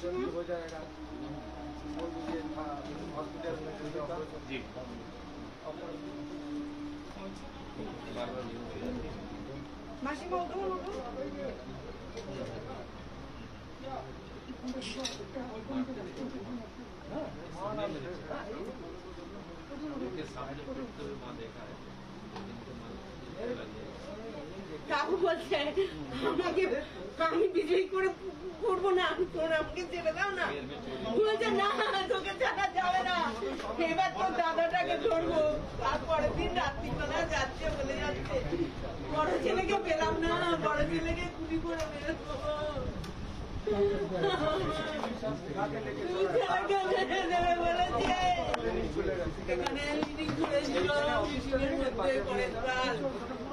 Operation भी हो जाएगा। हॉस्पिटल हाँ, में जी मासिमा उठो उठो देखा है। क्या बोलते हैं আমি বিজয়ী করে করব না আমাকে ছেড়ে দাও না। বলছে না, তোকে ছাড়া যাবে না। এবার তোর দাদাটাকে ধরবো। তারপরের দিন রাত্রিবেলা যাচ্ছে বলে যাচ্ছে। বড় ছেলেকে পেলাম না, বড় ছেলেকে গুলি করে মেরেছো এখানে মিটিং করেছিল মিটিংয়ের মধ্যে পরের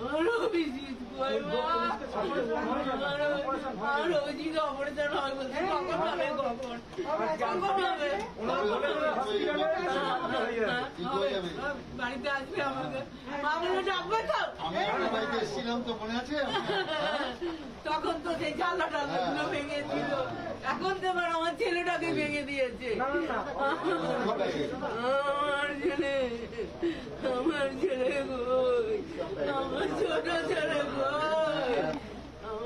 Hello, visit boy. মা? আমার- আমার অপারেশন বলছে কখন বাড়িতে তো মনে আছে তখন তো সেই জানলা টানলাগুলো ভেঙে ছিল এখন তো এবার আমার ছেলেটাকে ভেঙে দিয়েছে আমার ছেলে আমার ছেলে কই আমার ছোট ছেলে আমার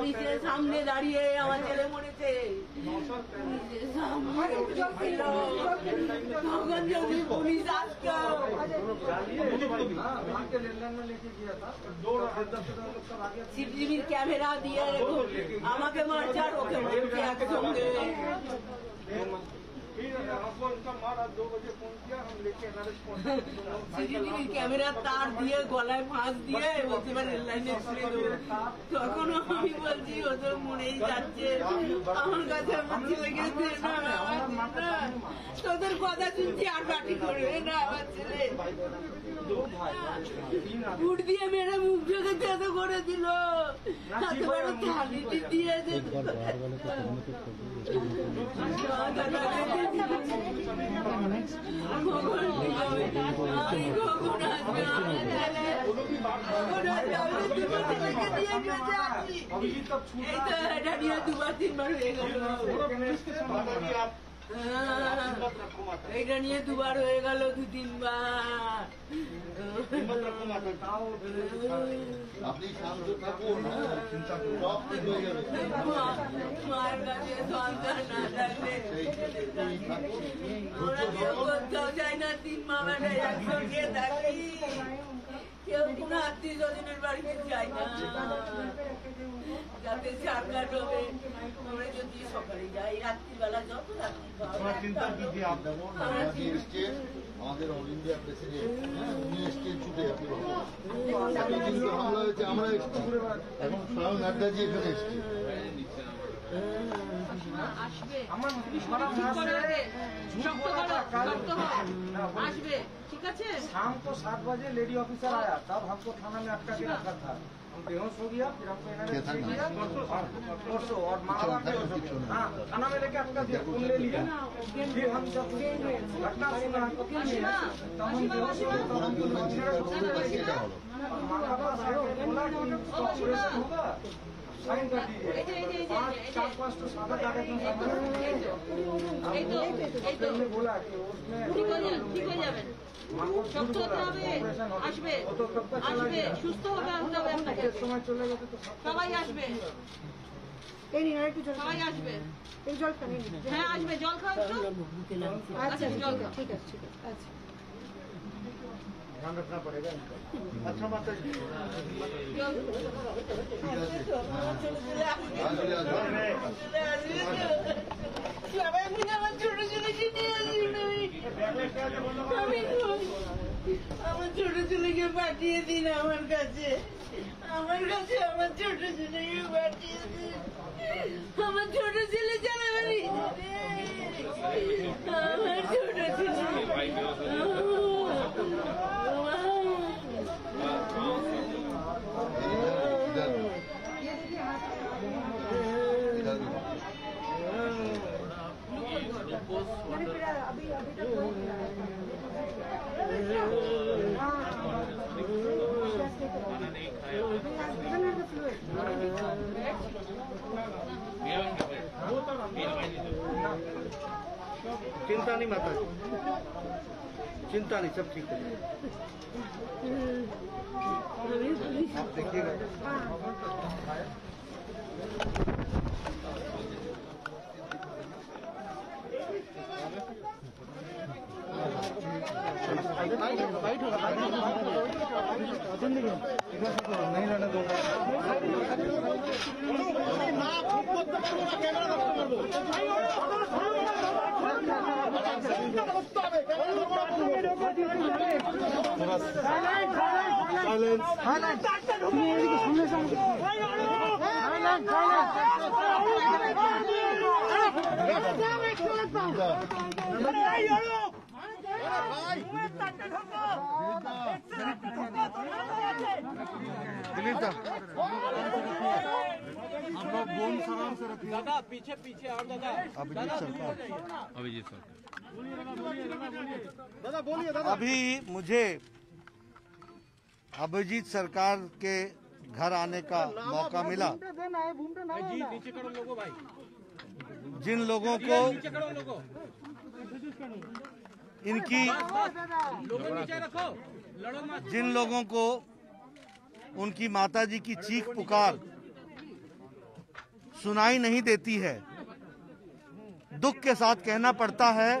পুলিশের সামনে দাঁড়িয়ে আমার ছেলে মরেছে। পুলিশ ক্যামেরা দিয়ে আমাকে মারছে আর ওকে একসঙ্গে। ক্যামেরার তার দিয়ে গলায় ফাঁস দিয়ে বলছে আমি বলছি ও তো মনেই যাচ্ছে আমার কাছে তোদের কথা শুনছি আর বাটি করবে না আমার ছেলে উঠ দিয়ে মেরে মুখ ঢেকে তেতো করে দিল দিয়ে দিল দুবার তিনবার হয়ে গেল। এইটা নিয়ে দুবার হয়ে গেল দু তিনবার আপনি শান্ত থাকুন হ্যাঁ? মায়ের কাছে সন্তান না থাকলে আমরা কেউ কোথাও যাই না তিন মা একসঙ্গে থাকি কেউ কোনো আত্মীয় স্বজনের বাড়িতে যাই না। যাতে আমরা যদি সকালে যাই রাত্রিবেলা যত রাত্রি আমাদের অল ইন্ডিয়া প্রেসিডেন্ট হ্যাঁ উনি এসছেন ছুটে আপনি ভাবুন এত কিন্তু হামলা হয়েছে আমরা এসছি এখন স্বয়ং নাড্ডাজি এখানে এসছে। शाम को सात बजे लेडी ऑफिसर आया तब हमको थाना में अटका के रखा था हम बेहोश हो गया फिर हमको परसों और मालवा थाना में लेके अटका दिया खून ले लिया फिर हम जब घटना सुना तब हम बेहोश हो गए मालवा पास आए बोला कि होगा আসবে আসবে সুস্থ হবে আনতে হবে আপনাকে সবাই আসবে এই নিন আরেকটু জল সবাই আসবে এই জল খান হ্যাঁ আসবে। জল খাওয়া আচ্ছা জল ঠিক আছে ঠিক আছে। আচ্ছা ध्यान रखना पड़ेगा इनका अच्छा माता जी জল ঠিক আছে হ্যাঁ আমার ছোট ছেলে আসবে আসলে আসলে ছেলে আসবে সবাই মিলে আমার ছোট ছেলেকে নিয়ে আসবে আমি কই? আমার ছোট ছেলেকে পাঠিয়ে দিন আমার কাছে আমার কাছে আমার ছোট ছেলেকে পাঠিয়ে দিন আমার ছোট ছেলে চালাবাড়ি আমার ছোট ছেলে चिंता नहीं माता जी। चिंता नहीं सब ठीक है। आप देखिएगा। नहीं रहने दूँगा दा हम लोग बोन सलाम से रखिए दादा पीछे पीछे और दादा अभिजीत सरकार अभिजीत अभी मुझे अभिजीत सरकार के घर आने का मौका मिला। जिन लोगों को इनकी जिन लोगों को उनकी माताजी की चीख पुकार सुनाई नहीं देती है, दुख के साथ कहना पड़ता है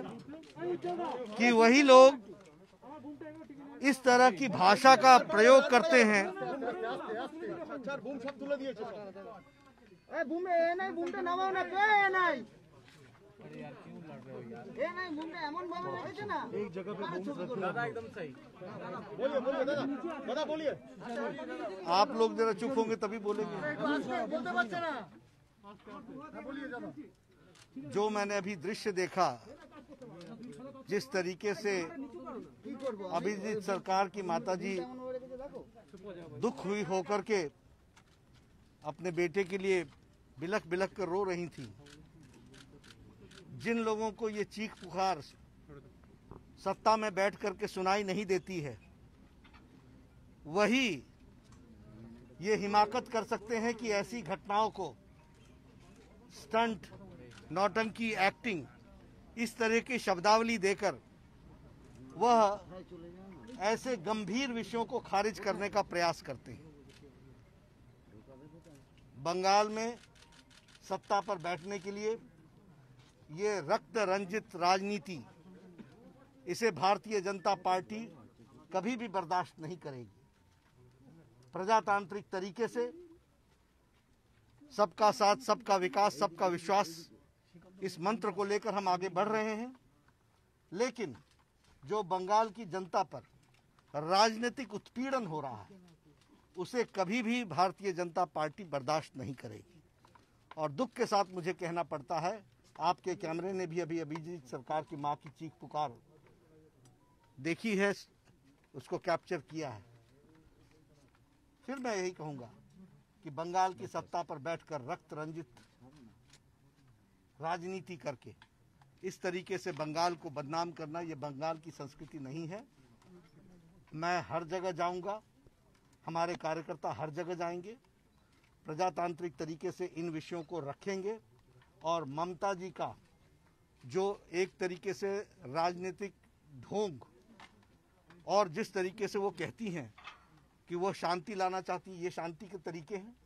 कि वही लोग इस तरह की भाषा का प्रयोग करते हैं। आप लोग जरा चुप होंगे तभी बोलेंगे। जो मैंने अभी दृश्य देखा जिस तरीके से अभिजीत सरकार की माताजी दुख हुई होकर के अपने बेटे के लिए बिलख बिलख कर रो रही थी, जिन लोगों को ये चीख पुकार सत्ता में बैठ करके सुनाई नहीं देती है, वही ये हिमाकत कर सकते हैं कि ऐसी घटनाओं को स्टंट नौटंकी एक्टिंग इस तरह की शब्दावली देकर वह ऐसे गंभीर विषयों को खारिज करने का प्रयास करते हैं। बंगाल में सत्ता पर बैठने के लिए ये रक्त रंजित राजनीति इसे भारतीय जनता पार्टी कभी भी बर्दाश्त नहीं करेगी। प्रजातांत्रिक तरीके से सबका साथ, सबका विकास, सबका विश्वास इस मंत्र को लेकर हम आगे बढ़ रहे हैं। लेकिन जो बंगाल की जनता पर राजनीतिक उत्पीड़न हो रहा है, उसे कभी भी भारतीय जनता पार्टी बर्दाश्त नहीं करेगी। और दुख के साथ मुझे कहना पड़ता है, आपके कैमरे ने भी अभी अभिजीत सरकार की माँ की चीख पुकार देखी है, उसको कैप्चर किया है। फिर मैं यही कहूँगा कि बंगाल की सत्ता पर बैठकर रक्त रंजित राजनीति करके। इस तरीके से बंगाल को बदनाम करना ये बंगाल की संस्कृति नहीं है। मैं हर जगह जाऊँगा, हमारे कार्यकर्ता हर जगह जाएँगे, प्रजातांत्रिक तरीके से इन विषयों को रखेंगे और ममता जी का जो एक तरीके से राजनीतिक ढोंग और जिस तरीके से वो कहती हैं कि वो शांति लाना चाहती, ये शांति के तरीके हैं,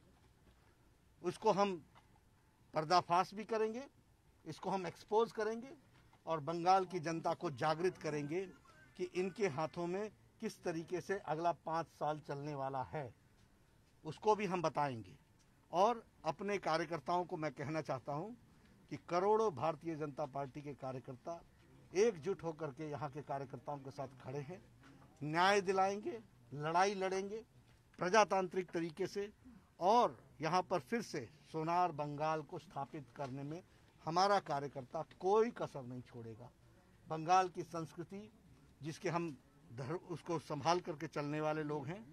उसको हम पर्दाफाश भी करेंगे। इसको हम एक्सपोज करेंगे और बंगाल की जनता को जागृत करेंगे कि इनके हाथों में किस तरीके से अगला पाँच साल चलने वाला है। उसको भी हम बताएँगे। और अपने कार्यकर्ताओं को मैं कहना चाहता हूँ कि करोड़ों भारतीय जनता पार्टी के कार्यकर्ता एकजुट होकर के यहाँ के कार्यकर्ताओं के साथ खड़े हैं, न्याय दिलाएँगे, लड़ाई लड़ेंगे, प्रजातांत्रिक तरीके से, और यहाँ पर फिर से सोनार बंगाल को स्थापित करने में हमारा कार्यकर्ता कोई कसर नहीं छोड़ेगा। बंगाल की संस्कृति जिसके हम धर, उसको संभाल करके चलने वाले लोग हैं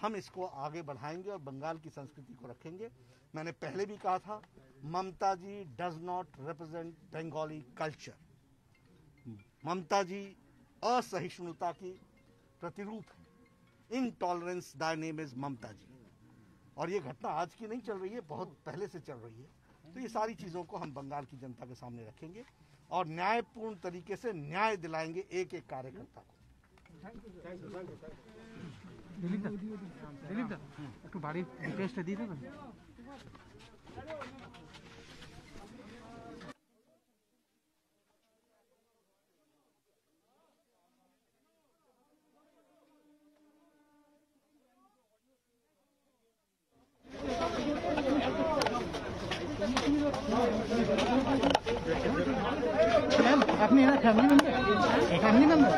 हम इसको आगे बढ़ाएँगे और बंगाल की संस्कृति को रखेंगे। मैंने पहले भी कहा था Mamata ji does not represent Bengali culture Mamata ji असहिष्णुता की प्रतिरूप है। इनटॉलरेंस दाय नेम इज़ ममता जी। और ये घटना आज की नहीं चल रही है बहुत पहले से चल रही है। तो ये सारी चीज़ों को हम बंगाल की जनता के सामने रखेंगे और न्यायपूर्ण तरीके से न्याय दिलाएँगे एक एक कार्यकर्ता को। दिलीप दिलीप दा, दा, दा, दा, family member family member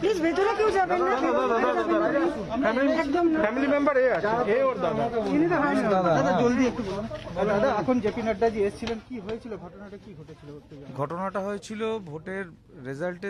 please ভেতরে কেউ যাবেন না একদম ফ্যামিলি মেম্বার এ আছে এ ওর দাদা। ইনি তো দাদা জলদি একটু বলুন। দাদা এখন জেপি নাড্ডা জি এসেছিলেন কি হয়েছিল? ঘটনাটা কি ঘটেছিল? ঘটনাটা হয়েছিল ভোটের রেজাল্টে